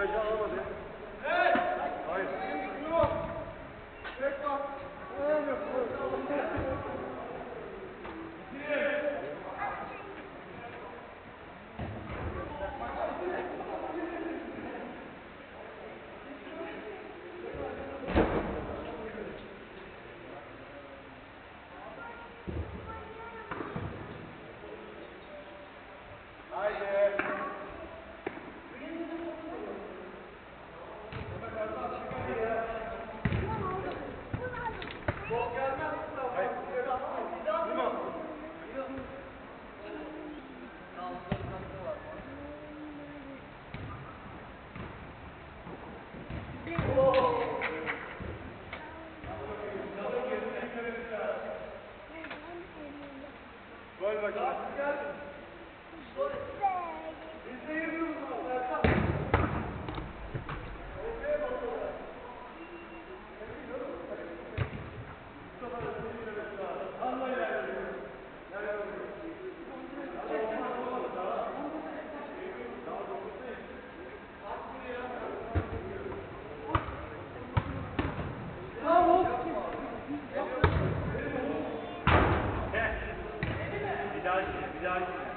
ago surprising